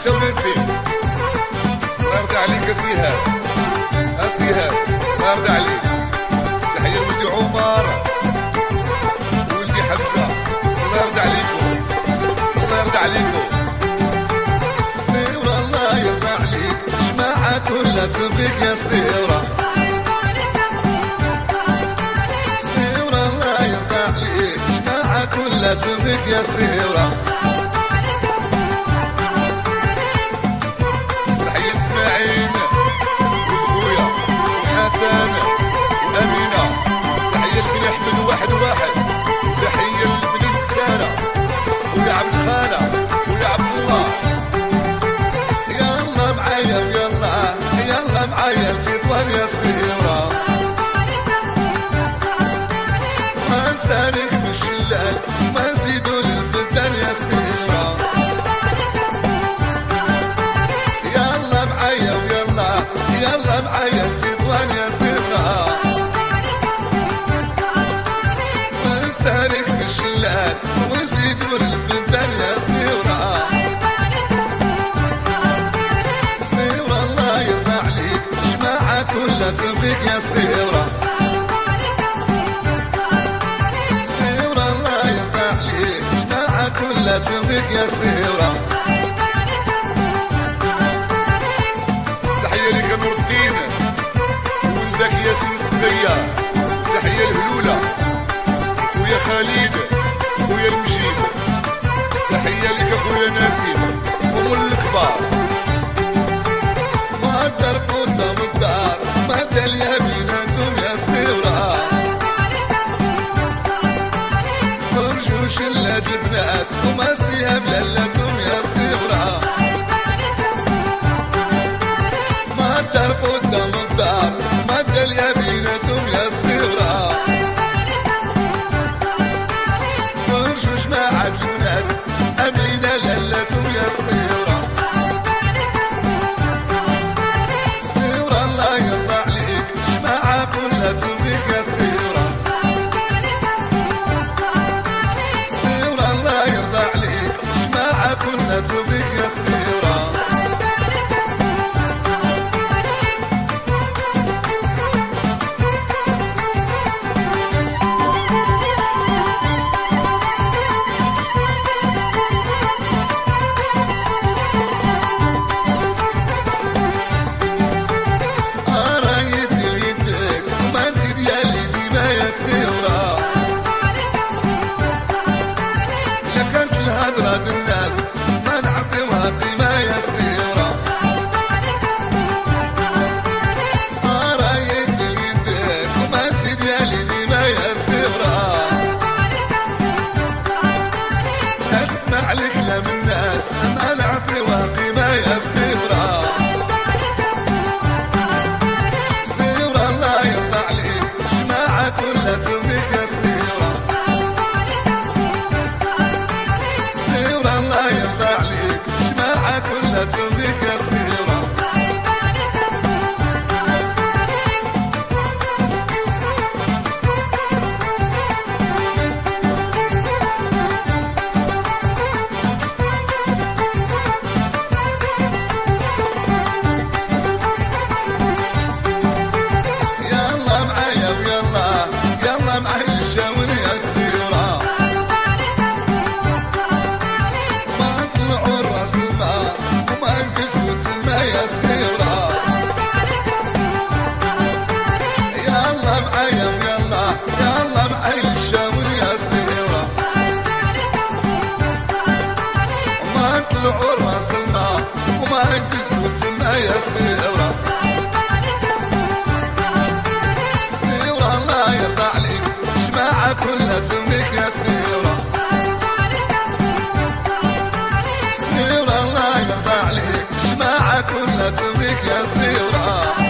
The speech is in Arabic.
انت وبنتي الله يرضى عليك سيهاب الله يرضى عليك تحية لولدي عمر. وولدي حمزة. الله يرضى عليكم الله يرضى عليكم صغيرة الله يرضى عليك جماعة كلها تبغيك يا صغيرة صغيرة الله يرضى عليك جماعة كلها تبغيك يا صغيرة صغيره ما نسالك في الشلال ما نزيدوا للفدان يا صغيره يلا معايا ويلا يلا معايا صغيره صغيره الله يرضى عليك جماعة كلها تبغيك يا صغيره تحية لك نور الدين ولدك ياسين السبيه تحية الهلوله خويا خالد خويا المجيد. تحية لك اخويا نسيم. خرجوا شلات البنات وما سيها بلالتهم يا صغيرة. ما الدار قدام الدار ما دال يا بيناتهم يا صغيرة. خرجوا جماعة البنات أمينة لالتهم يا صغيرة. صغيرة الله يرضى عليك جماعة كلها تبغيك يا صغيرة صغيرة. جماعة كلها تبغيك يا صغيرة يا صغيرة يا صغيرة الله يرضى عليك جماعة كلها تبغيك يا صغيرة يا صغيرة صغيرة الله يرضى عليك. جماعة كلها تملك يا صغيرة الله يرضى عليك. جماعة كلها تملك يا صغيرة